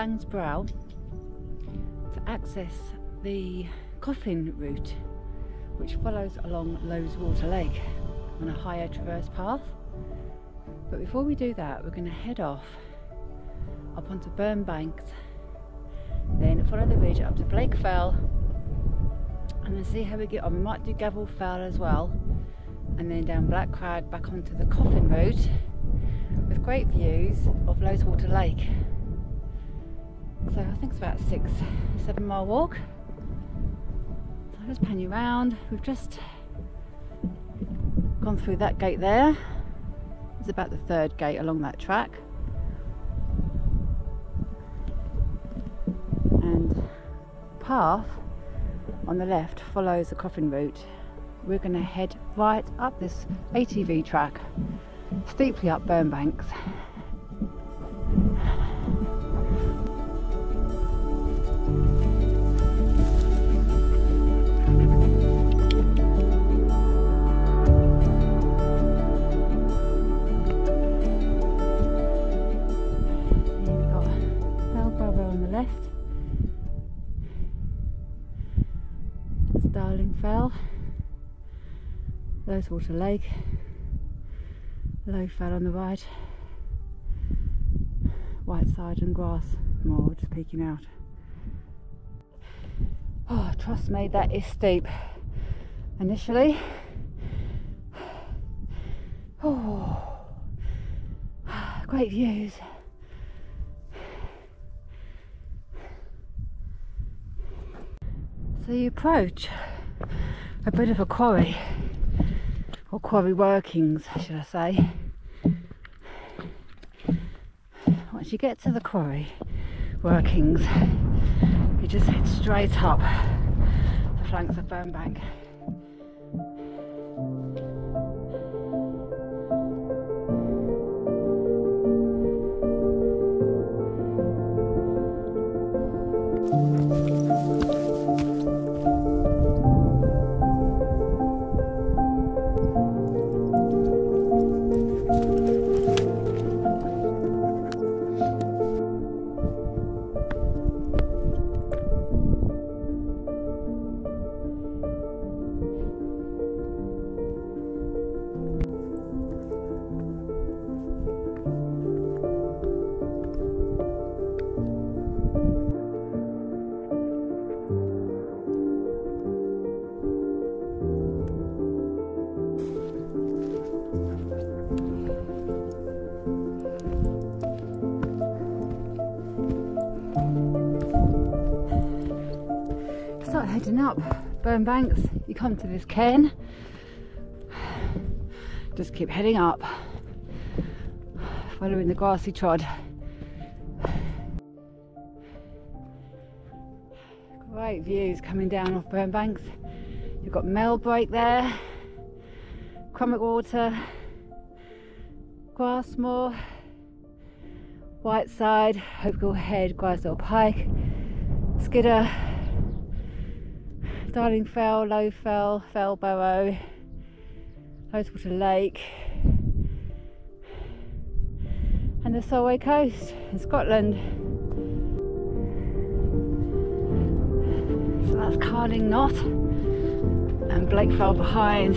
Fangs Brow to access the Coffin route which follows along Loweswater Lake on a higher traverse path. But before we do that we're going to head off up onto Burn Banks then follow the ridge up to Blake Fell and then see how we get on. We might do Gavel Fell as well and then down Black Crag back onto the Coffin route with great views of Loweswater Lake. So I think it's about six, seven mile walk. So I'll just pan you around. We've just gone through that gate there. It's about the third gate along that track. And path on the left follows the coffin route. We're going to head right up this ATV track, steeply up Burnbanks. Left. That's Darling Fell. Loweswater Lake. Low Fell on the right. Whiteside and Grass Moor just peeking out. Oh, trust me, that is steep. Initially. Oh, great views. You approach a bit of a quarry, or quarry workings, should I say. Once you get to the quarry workings, you just head straight up the flanks of Burnbank. Burn Banks. You come to this cairn. Just keep heading up, following the grassy trod. Great views coming down off Burn Banks. You've got Mellbreak there, Crummock Water, Grasmoor, Whiteside, Hopegill Head, Grisedale Pike, Skidder, Darling Fell, Low Fell, Fell Barrow, Loweswater Lake, and the Solway Coast in Scotland. So that's Carling Knot and Blakefell behind.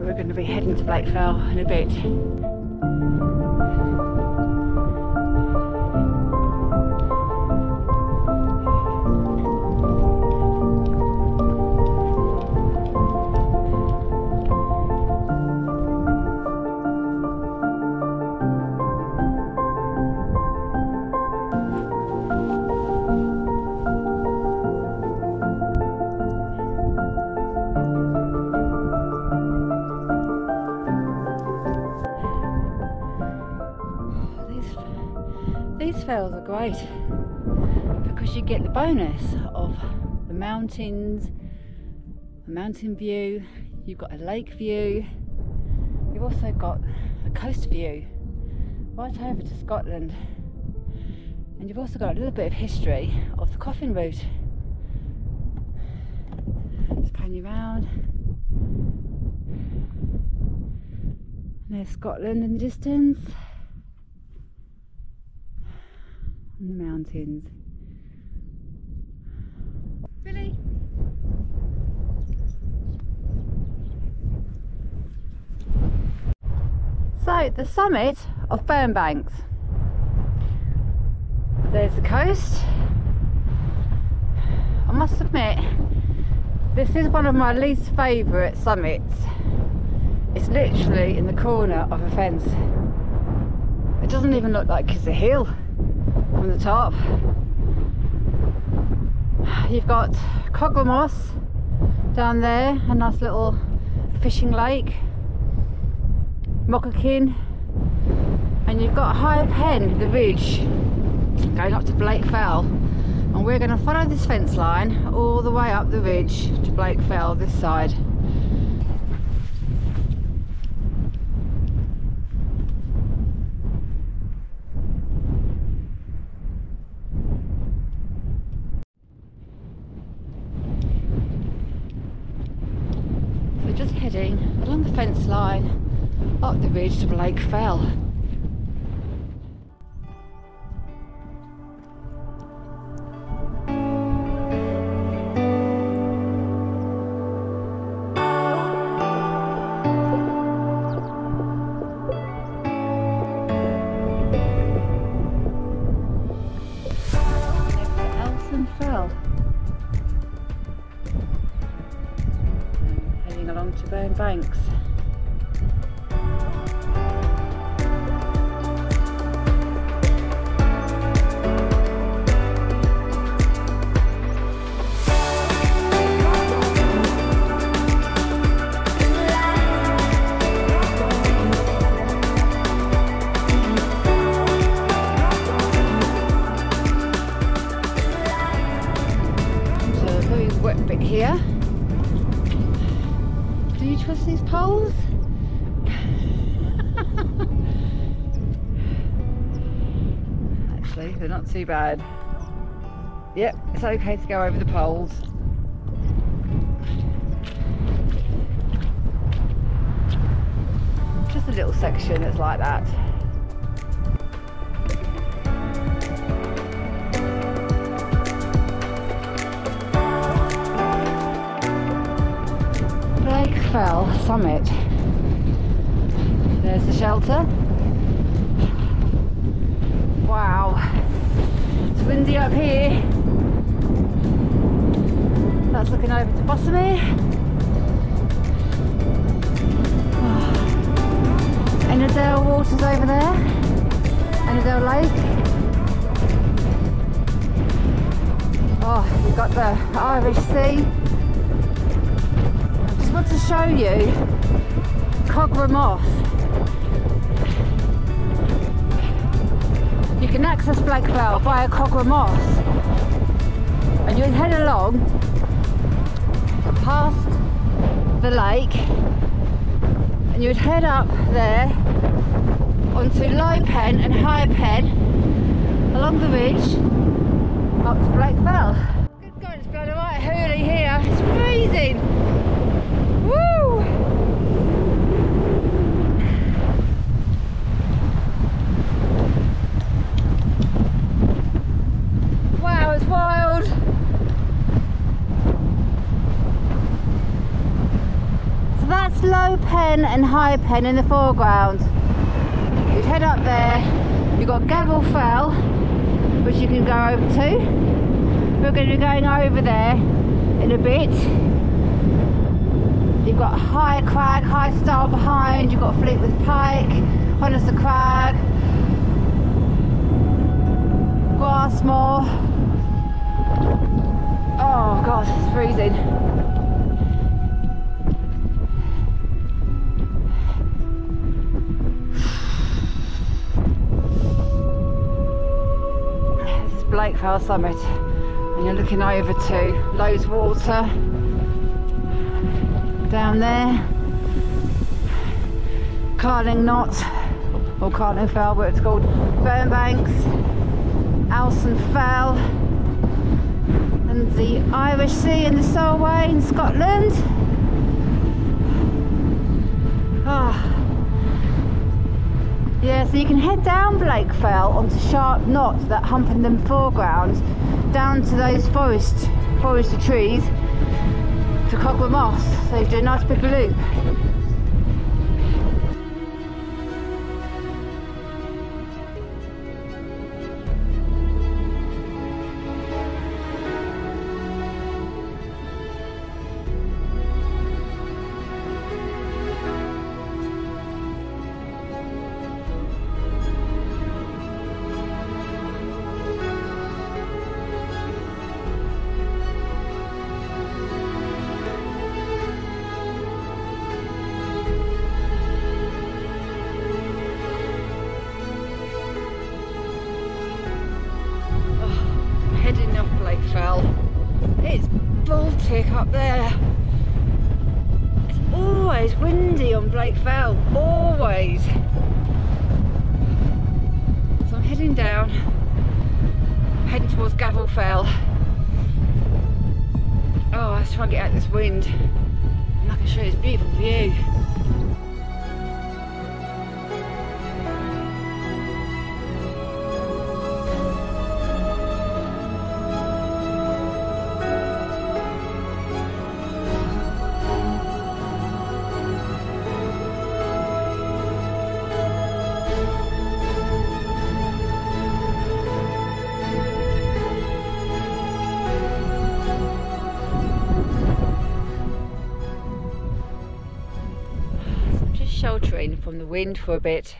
We're going to be heading to Blakefell in a bit. Bonus of the mountains, a mountain view, you've got a lake view, you've also got a coast view right over to Scotland, and you've also got a little bit of history of the coffin route. Just pan you round. There's Scotland in the distance. in the mountains. So, the summit of Burnbanks. There's the coast. I must admit, this is one of my least favourite summits. It's literally in the corner of a fence. It doesn't even look like it's a hill from the top. You've got Cogra Moss down there, a nice little fishing lake. Mockerkin, and you've got Higher Pen, the ridge, going up to Blake Fell. And we're going to follow this fence line all the way up the ridge to Blake Fell this side. We're just heading along the fence line up to Blake Fell. Yep, it's okay to go over the poles. Just a little section that's like that. Blake Fell Summit. There's the shelter. Wow. It's windy up here. Looking over to Bossamere. Ah. Ennerdale Water's over there. Ennerdale Lake. Oh, you've got the Irish Sea I just want to show you Cogra Moss. You can access Blake Fell via Cogra Moss and you'll head along past the lake and you'd head up there onto Low Pen and High Pen along the ridge up to Blake Fell. Good God, it's blown right hurly here. It's freezing. Woo! Wow, it's wild. So that's low pen and high pen in the foreground. You'd head up there. You've got Gavel Fell, which you can go over to. We're going to be going over there in a bit. You've got High Crag, High Star behind, you've got Fleetwith Pike, Honister Crag, Grasmoor. Oh god, it's freezing. Blake Fell Summit and you're looking over to Loweswater down there. Carling Knot, or Carling Fell, but it's called Burnbanks, Alson Fell, and the Irish Sea and the Solway in Scotland. Yeah, so you can head down Blake Fell onto Sharp Knot, that hump in the foreground, down to those forest, forest trees to Cogra Moss. So you do a nice big loop. Try and get out this wind. And I can show you this beautiful view. The wind for a bit.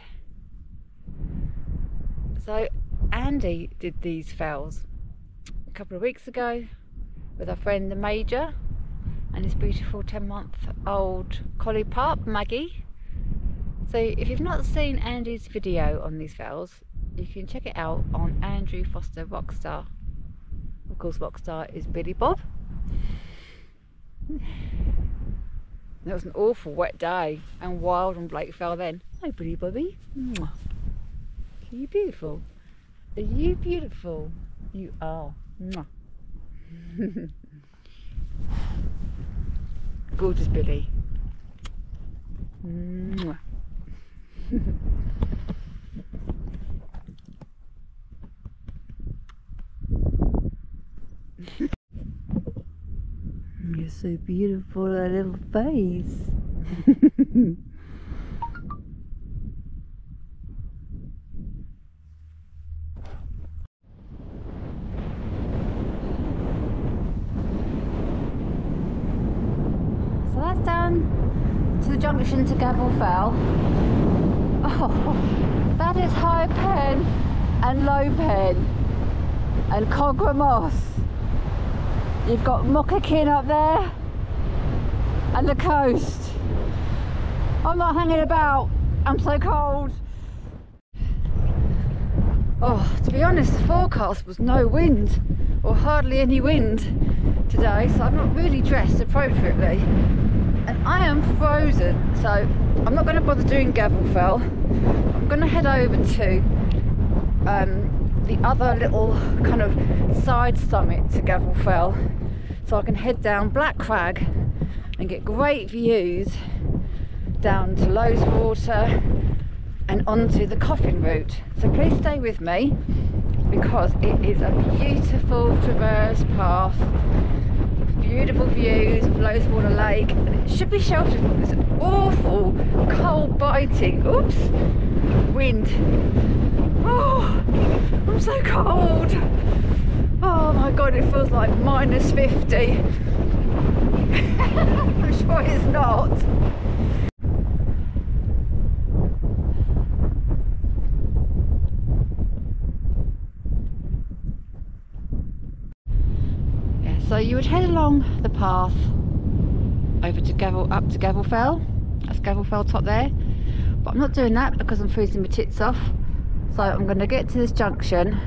So Andy did these fells a couple of weeks ago with our friend the Major and his beautiful 10 month old collie pup Maggie. So if you've not seen Andy's video on these fells, you can check it out on Andrew Foster Rockstar. Of course Rockstar is Billy Bob. And it was an awful wet day and wild on Blake Fell then. Hi, Bobby. Mwah. Are you beautiful? Are you beautiful? You are. Gorgeous Billy. Mwah. You're so beautiful, that little face. so that's down to the junction to Gavel Fell. Oh, that is High Pen and Low Pen and Cogra Moss. You've got Mockerkin up there and the coast. I'm not hanging about. I'm so cold. Oh, to be honest, the forecast was no wind or hardly any wind today, so I'm not really dressed appropriately. And I am frozen, so I'm not going to bother doing Gavelfell. I'm going to head over to um, the other little kind of side summit to Gavelfell so I can head down Black Crag and get great views down to Loweswater and onto the Coffin route. So please stay with me because it is a beautiful traverse path, beautiful views of Loweswater Lake and it should be sheltered from this awful cold biting, oops, wind. Oh, I'm so cold. Oh my god, it feels like minus 50. I'm sure it's not. Yeah, so you would head along the path over to Gavel up to Gavelfell. That's Gavelfell top there. But I'm not doing that because I'm freezing my tits off. So I'm going to get to this junction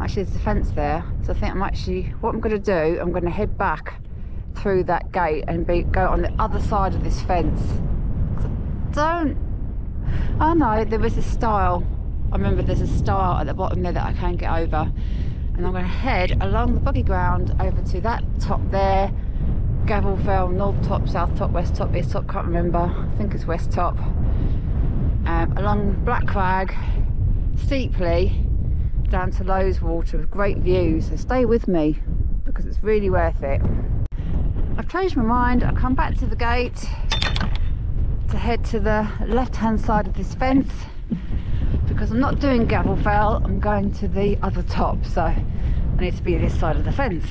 actually there's a fence there so I think I'm actually what I'm going to do I'm going to head back through that gate and be go on the other side of this fence. Don't oh no there is a stile. I remember there's a stile at the bottom there that I can't get over. And I'm going to head along the boggy ground over to that top there Gavelfell, North Top, South Top, West Top, East Top, can't remember. I think it's West Top. Um, along Black Crag, steeply down to Loweswater with great views. So stay with me because it's really worth it. I've changed my mind. I've come back to the gate to head to the left hand side of this fence because I'm not doing Gavel Fell, I'm going to the other top. So I need to be this side of the fence.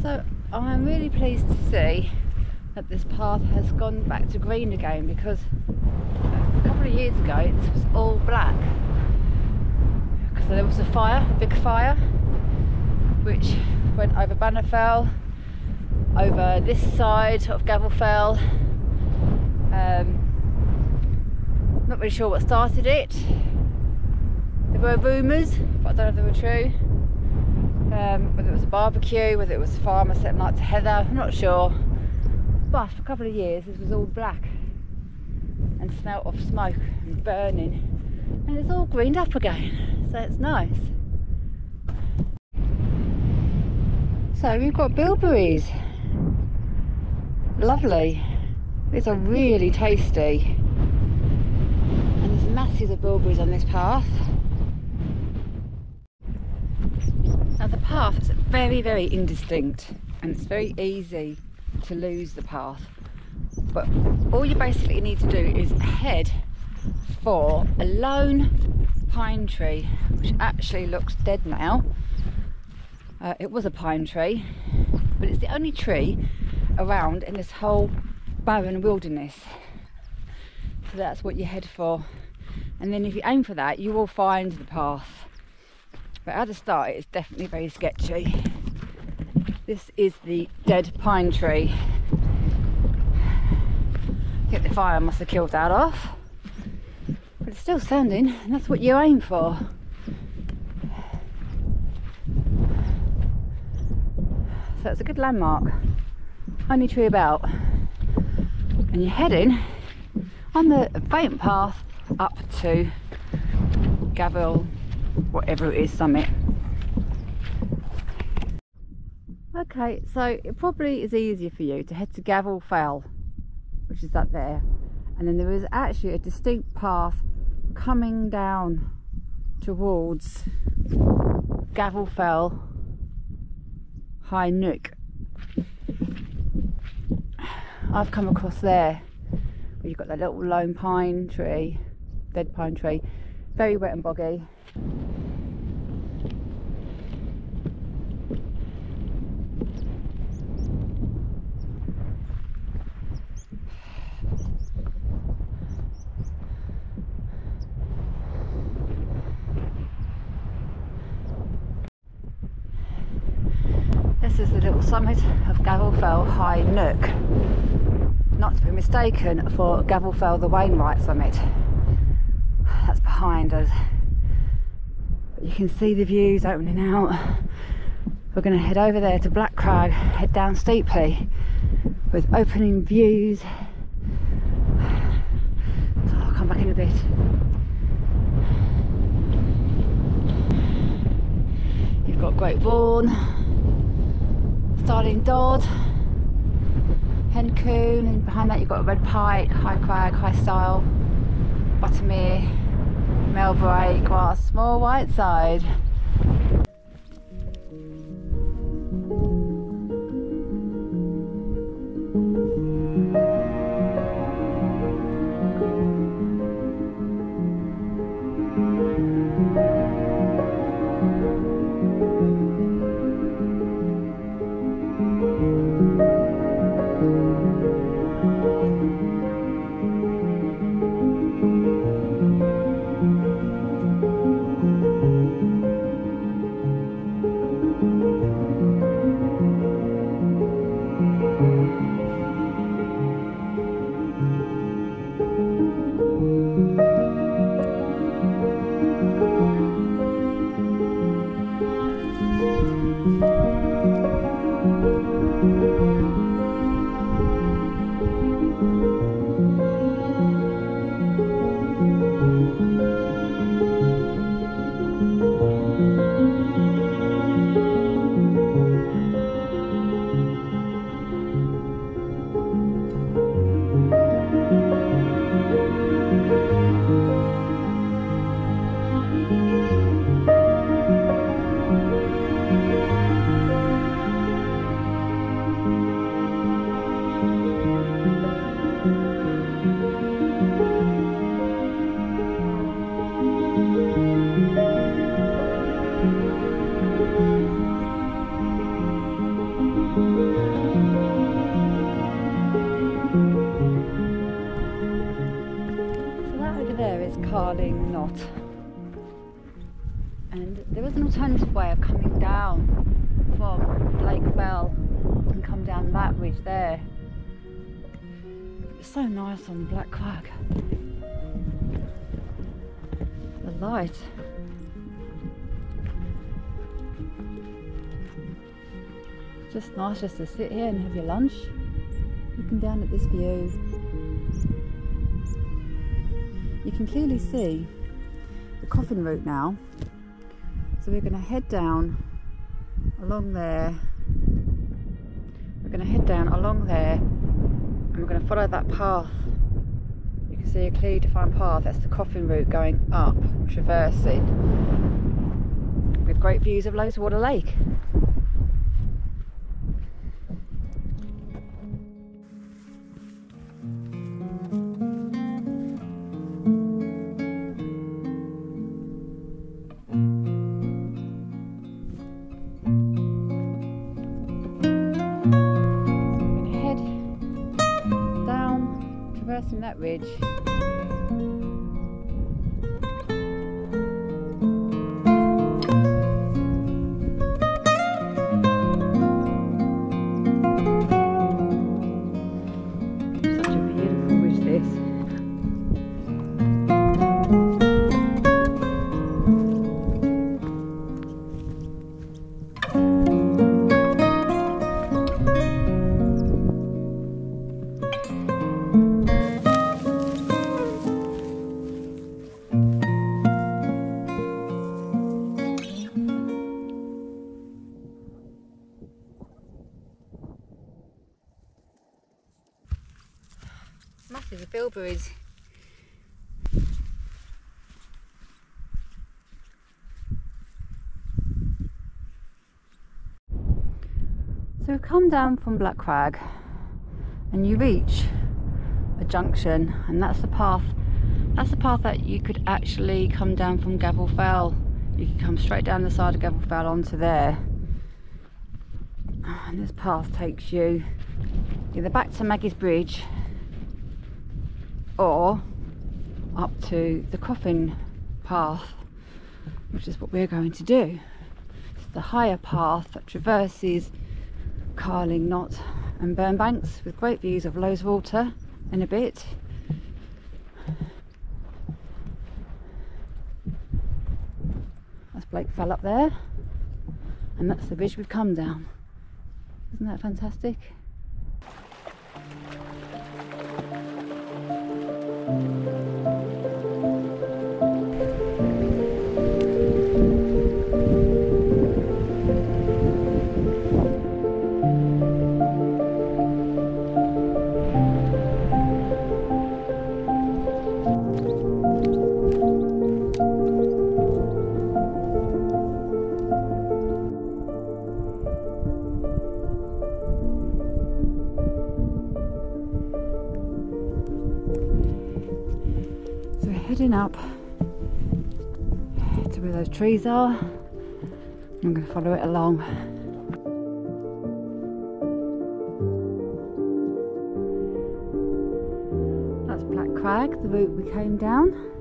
So I'm really pleased to see that this path has gone back to green again because a couple of years ago it was all black because there was a fire, a big fire which went over Banna Fell, over this side of Gavelfell. Um, not really sure what started it. There were rumours, but I don't know if they were true. Um, whether it was a barbecue, whether it was a farmer setting light to heather, I'm not sure. But for a couple of years this was all black and smelt of smoke and burning. And it's all greened up again, so it's nice. So we've got bilberries. Lovely. These are really tasty. And there's masses of bilberries on this path. Now the path is very, very indistinct and it's very easy to lose the path. But all you basically need to do is head for a lone pine tree, which actually looks dead now. Uh, it was a pine tree, but it's the only tree around in this whole barren wilderness. So that's what you head for. And then if you aim for that, you will find the path. But at the start, it's definitely very sketchy. This is the dead pine tree. I think the fire must have killed that off. But it's still standing, and that's what you aim for. So it's a good landmark. Only tree about. And you're heading on the faint path up to Gavel, whatever it is, summit. Okay, so it probably is easier for you to head to Gavel Fell, which is up there. And then there is actually a distinct path coming down towards Gavel Fell High Nook. I've come across there where you've got that little lone pine tree, dead pine tree, very wet and boggy. This is the little summit of Gavelfell High Nook. Not to be mistaken for Gavelfell the Wainwright summit. That's behind us. But you can see the views opening out. We're going to head over there to Black Crag, head down steeply with opening views. So I'll come back in a bit. You've got Great Borne. Starling Dodd, Hen Comb, and behind that you've got a Red Pike, High Crag, High Stile, Buttermere, Mellbreak, Grass, Small Whiteside. Light. Just nice just to sit here and have your lunch, looking down at this view. You can clearly see the coffin route now. So we're going to head down along there. We're going to head down along there and we're going to follow that path. You can see a clearly defined path. That's the coffin route going up, traversing with great views of Loweswater Lake. So we've come down from Black Crag and you reach a junction and that's the path that's the path that you could actually come down from Gavel Fell. You can come straight down the side of Gavel Fell onto there. And this path takes you either back to Maggie's Bridge or up to the coffin path, which is what we're going to do. It's the higher path that traverses Carling Knot and Burnbanks with great views of Loweswater in a bit. That's Blake Fell up there, and that's the ridge we've come down. Isn't that fantastic? So we're heading up to where those trees are. I'm going to follow it along. That's Black Crag, the route we came down.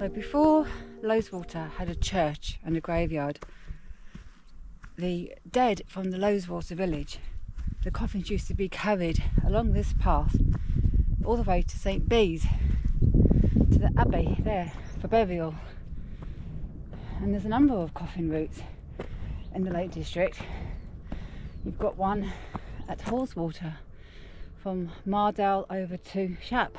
So before Loweswater had a church and a graveyard, the dead from the Loweswater village, the coffins used to be carried along this path all the way to St Bees, to the abbey there for burial. And there's a number of coffin routes in the Lake District. You've got one at Haweswater from Mardale over to Shap.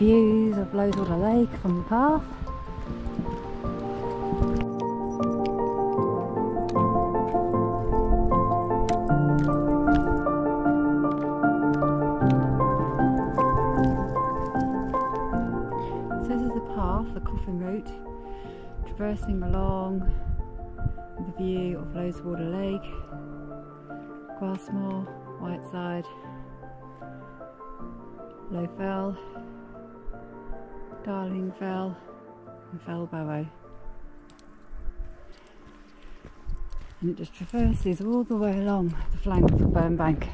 Views of Loweswater Lake from the path. So this is the path, the coffin route, traversing along the view of Loweswater Lake, Grasmoor, Whiteside, Low Fell, Darling Fell and Fell Barrow. And it just traverses all the way along the flank of Burnbank.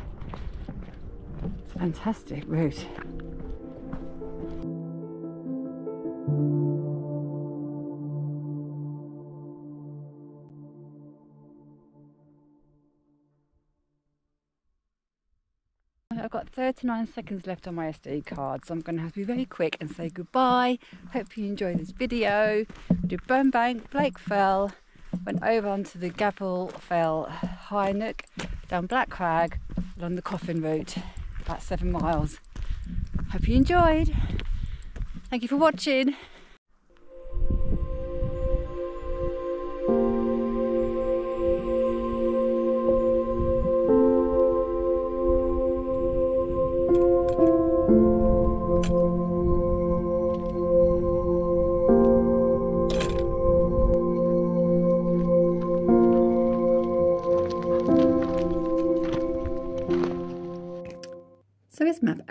It's a fantastic route. 39 seconds left on my SD card, so I'm going to have to be very quick and say goodbye. Hope you enjoy this video. Did Burnbank, Blake Fell, went over onto the Gavel Fell High Nook, down Black Crag, along the Coffin route, about seven miles. Hope you enjoyed. Thank you for watching.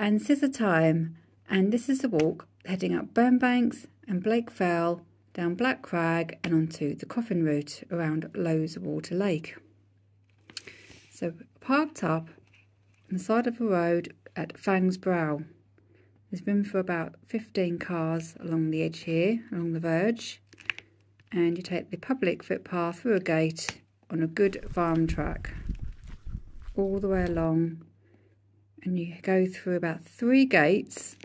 And scissor time, and this is the walk heading up Burnbanks and Blake Fell, down Black Crag and onto the Coffin route around Loweswater Lake. So parked up on the side of a road at Fangs Brow. There's room for about 15 cars along the edge here, along the verge, and you take the public footpath through a gate on a good farm track all the way along and you go through about three gates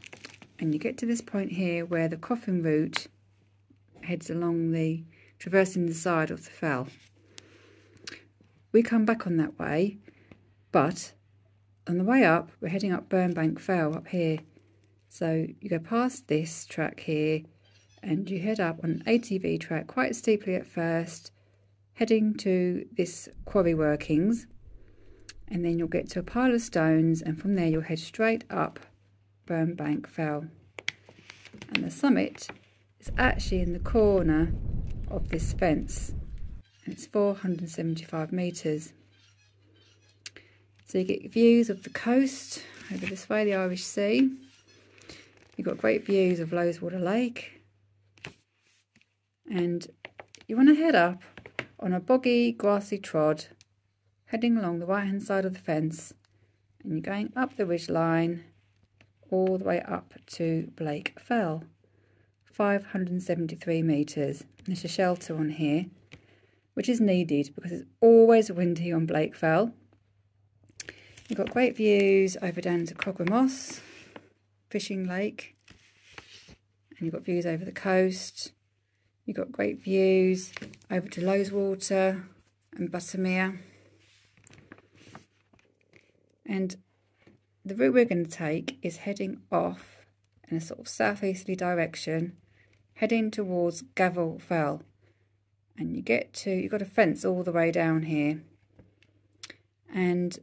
and you get to this point here where the coffin route heads along the traversing the side of the fell. We come back on that way, but on the way up, we're heading up Burnbank Fell up here. So you go past this track here and you head up on an ATV track quite steeply at first, heading to this quarry workings and then you'll get to a pile of stones and from there you'll head straight up Burnbank Fell. And the summit is actually in the corner of this fence and it's 475 metres. So you get views of the coast over this way, the Irish Sea. You've got great views of Loweswater Lake. And you want to head up on a boggy, grassy trod heading along the right hand side of the fence and you're going up the ridge line all the way up to Blake Fell 573 metres. There's a shelter on here which is needed because it's always windy on Blake Fell. You've got great views over down to Cogra Moss fishing lake and you've got views over the coast. You've got great views over to Loweswater and Buttermere and the route we're going to take is heading off in a sort of southeasterly direction, heading towards Gavel Fell. And you get to, you've got a fence all the way down here. And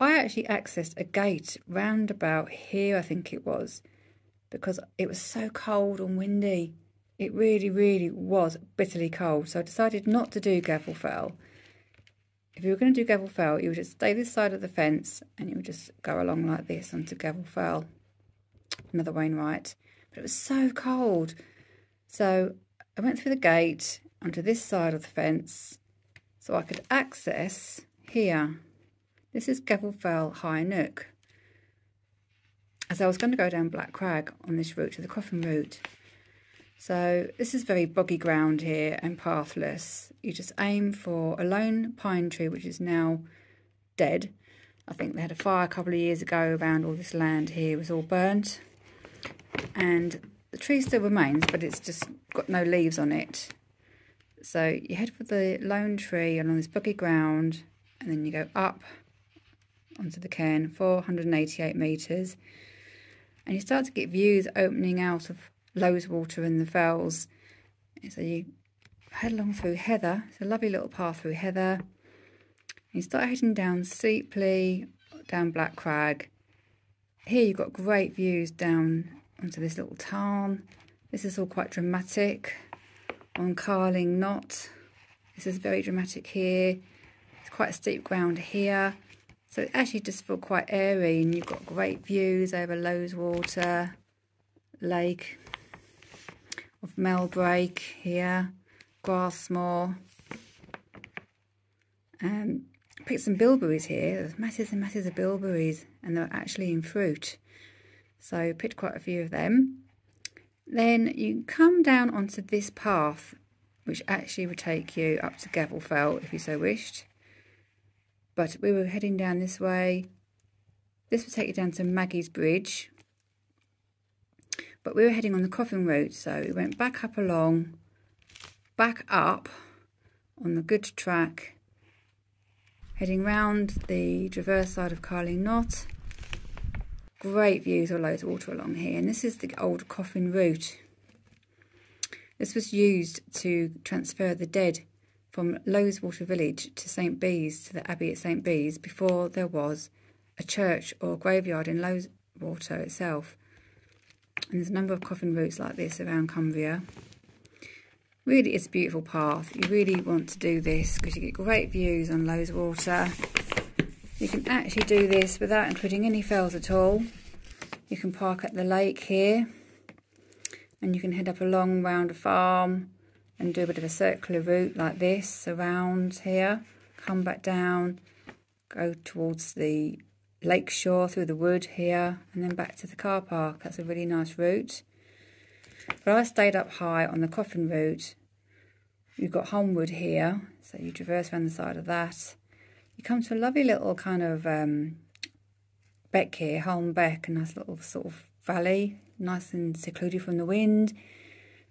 I actually accessed a gate round about here, I think it was, because it was so cold and windy. It really, really was bitterly cold. So I decided not to do Gavel Fell if you were going to do Gavel Fell, you would just stay this side of the fence and you would just go along like this onto Gavel Fell, another Wainwright. But it was so cold. So I went through the gate onto this side of the fence so I could access here. This is Gavel Fell High Nook. As I was going to go down Black Crag on this route to the Coffin route. So this is very boggy ground here and pathless. You just aim for a lone pine tree, which is now dead. I think they had a fire a couple of years ago around all this land here. It was all burnt. And the tree still remains, but it's just got no leaves on it. So you head for the lone tree along this boggy ground, and then you go up onto the cairn, 488 metres. and you start to get views opening out of Loweswater and the Fells. So you head along through Heather. It's a lovely little path through Heather. You start heading down steeply down Black Crag. Here you've got great views down onto this little tarn. This is all quite dramatic. On Carling Knott. This is very dramatic here. It's quite a steep ground here. So it actually just feel quite airy and you've got great views over Loweswater Lake of Mellbreak here, Grasmoor. Um, picked some bilberries here. There's masses and masses of bilberries and they're actually in fruit. So picked quite a few of them. Then you come down onto this path which actually would take you up to Gavel Fell if you so wished. But we were heading down this way. This would take you down to Maggie's Bridge. But we were heading on the Coffin route, so we went back up along, back up on the good track, heading round the traverse side of Carling Knott. Great views of Loweswater along here, and this is the old Coffin route. This was used to transfer the dead from Loweswater Village to St Bees, to the Abbey at St Bees, before there was a church or graveyard in Loweswater itself. And there's a number of coffin routes like this around Cumbria. Really, it's a beautiful path. You really want to do this because you get great views on Loweswater. You can actually do this without including any fells at all. You can park at the lake here and you can head up a long round a farm and do a bit of a circular route like this around here come back down go towards the lake shore through the wood here and then back to the car park that's a really nice route but I stayed up high on the coffin route you've got Holme Wood here so you traverse around the side of that you come to a lovely little kind of um, beck here Holme Beck a nice little sort of valley nice and secluded from the wind.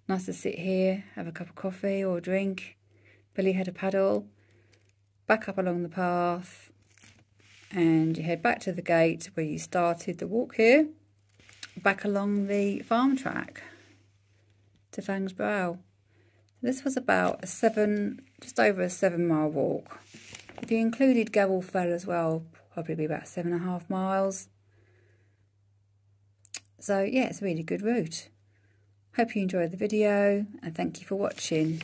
Nice to sit here, have a cup of coffee or drink. Billy had a paddle. Back up along the path and you head back to the gate where you started the walk here. Back along the farm track to Fangs Brow. This was about a seven, just over a seven mile walk. If you included Gavel Fell as well, probably be about seven and a half miles. So yeah, it's a really good route. Hope you enjoyed the video and thank you for watching.